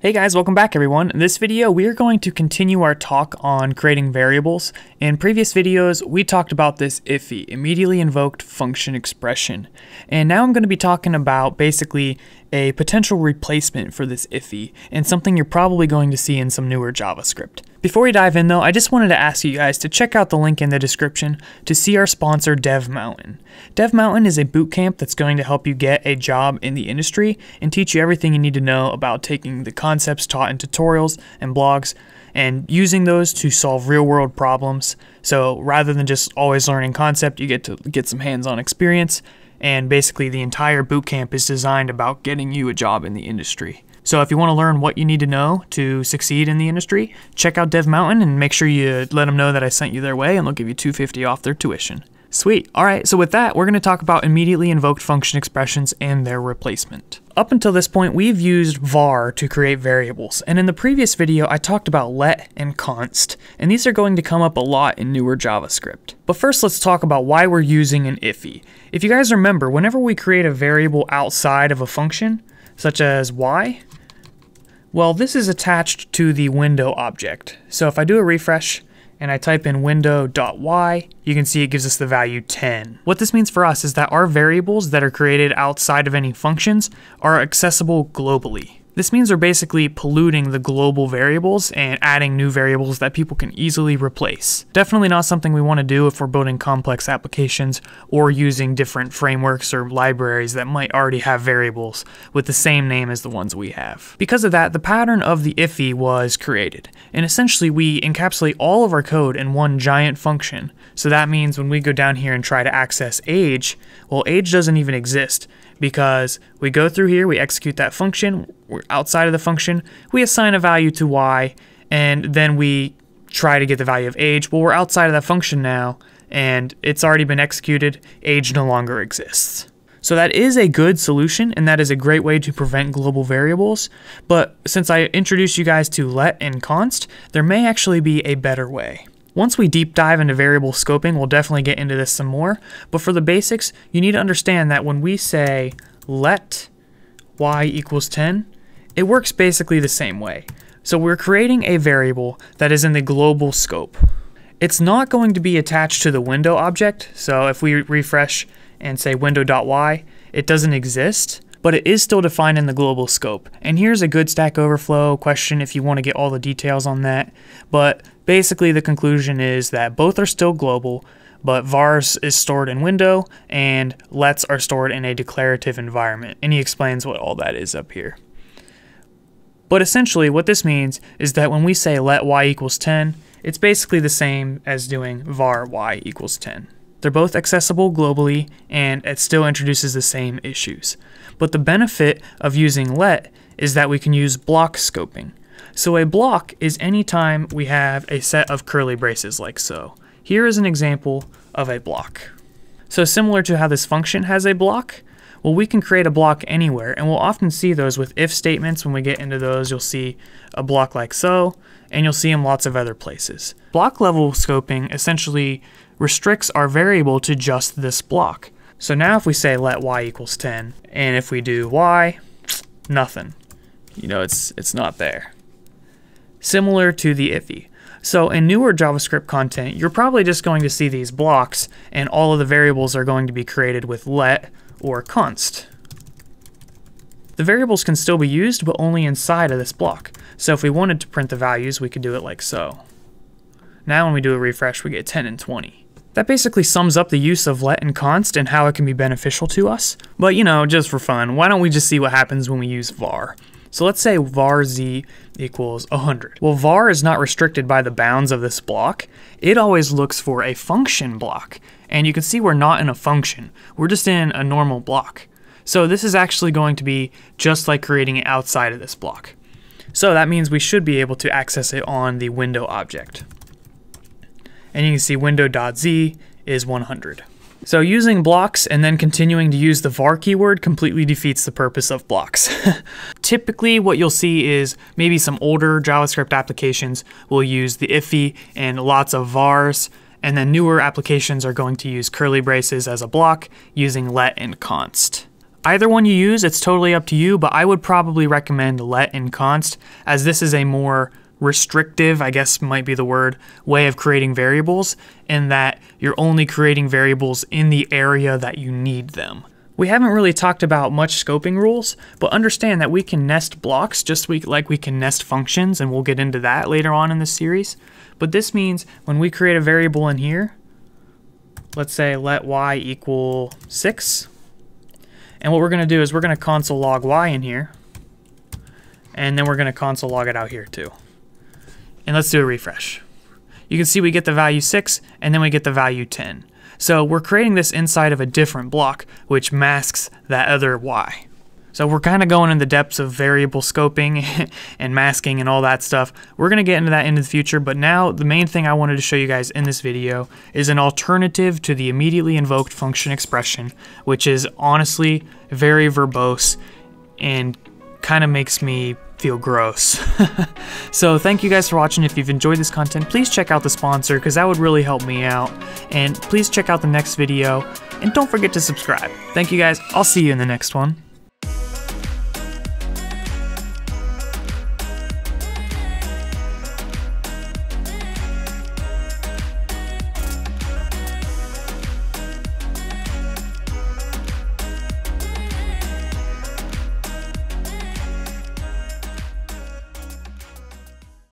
Hey guys, welcome back everyone. In this video, we are going to continue our talk on creating variables. In previous videos, we talked about this iffy, immediately invoked function expression. And now I'm going to be talking about basically a potential replacement for this iffy and something you're probably going to see in some newer JavaScript. Before we dive in though, I just wanted to ask you guys to check out the link in the description to see our sponsor Dev Mountain. Dev Mountain is a bootcamp that's going to help you get a job in the industry and teach you everything you need to know about taking the concepts taught in tutorials and blogs and using those to solve real world problems. So rather than just always learning concept, you get to get some hands-on experience and basically the entire bootcamp is designed about getting you a job in the industry. So if you want to learn what you need to know to succeed in the industry, check out Dev Mountain and make sure you let them know that I sent you their way and they'll give you 250 off their tuition. Sweet. All right, so with that, we're going to talk about immediately invoked function expressions and their replacement. Up until this point, we've used var to create variables, and in the previous video, I talked about let and const, and these are going to come up a lot in newer JavaScript. But first, let's talk about why we're using an iffy. If you guys remember, whenever we create a variable outside of a function, such as y, well, this is attached to the window object. So if I do a refresh and I type in window.y, you can see it gives us the value 10. What this means for us is that our variables that are created outside of any functions are accessible globally. This means we're basically polluting the global variables and adding new variables that people can easily replace. Definitely not something we want to do if we're building complex applications or using different frameworks or libraries that might already have variables with the same name as the ones we have. Because of that, the pattern of the iffy was created, and essentially we encapsulate all of our code in one giant function. So that means when we go down here and try to access age, well age doesn't even exist because we go through here, we execute that function, we're outside of the function, we assign a value to y, and then we try to get the value of age. Well, we're outside of that function now, and it's already been executed, age no longer exists. So that is a good solution, and that is a great way to prevent global variables, but since I introduced you guys to let and const, there may actually be a better way. Once we deep dive into variable scoping, we'll definitely get into this some more. But for the basics, you need to understand that when we say let y equals 10, it works basically the same way. So we're creating a variable that is in the global scope. It's not going to be attached to the window object. So if we refresh and say window.y, it doesn't exist but it is still defined in the global scope. And here's a good Stack Overflow question if you want to get all the details on that. But Basically, the conclusion is that both are still global, but vars is stored in window and lets are stored in a declarative environment. And he explains what all that is up here. But essentially, what this means is that when we say let y equals 10, it's basically the same as doing var y equals 10. They're both accessible globally, and it still introduces the same issues. But the benefit of using let is that we can use block scoping. So a block is any time we have a set of curly braces like so. Here is an example of a block. So similar to how this function has a block, well we can create a block anywhere and we'll often see those with if statements when we get into those you'll see a block like so and you'll see them lots of other places. Block level scoping essentially restricts our variable to just this block. So now if we say let y equals 10 and if we do y, nothing. You know it's it's not there similar to the iffy. So in newer JavaScript content, you're probably just going to see these blocks and all of the variables are going to be created with let or const. The variables can still be used, but only inside of this block. So if we wanted to print the values, we could do it like so. Now when we do a refresh, we get 10 and 20. That basically sums up the use of let and const and how it can be beneficial to us. But you know, just for fun, why don't we just see what happens when we use var? So let's say var z equals 100. Well, var is not restricted by the bounds of this block. It always looks for a function block. And you can see we're not in a function. We're just in a normal block. So this is actually going to be just like creating it outside of this block. So that means we should be able to access it on the window object. And you can see window.z is 100. So using blocks and then continuing to use the var keyword completely defeats the purpose of blocks. Typically what you'll see is maybe some older JavaScript applications will use the iffy and lots of vars, and then newer applications are going to use curly braces as a block using let and const. Either one you use, it's totally up to you, but I would probably recommend let and const, as this is a more restrictive, I guess might be the word, way of creating variables, in that you're only creating variables in the area that you need them. We haven't really talked about much scoping rules, but understand that we can nest blocks just like we can nest functions, and we'll get into that later on in the series. But this means when we create a variable in here, let's say let y equal 6, and what we're going to do is we're going to console log y in here, and then we're going to console log it out here too. And let's do a refresh. You can see we get the value 6, and then we get the value 10. So we're creating this inside of a different block, which masks that other y. So we're kind of going in the depths of variable scoping and masking and all that stuff. We're going to get into that in the future, but now the main thing I wanted to show you guys in this video is an alternative to the immediately invoked function expression, which is honestly very verbose and kind of makes me feel gross. so thank you guys for watching. If you've enjoyed this content, please check out the sponsor because that would really help me out. And please check out the next video and don't forget to subscribe. Thank you guys. I'll see you in the next one.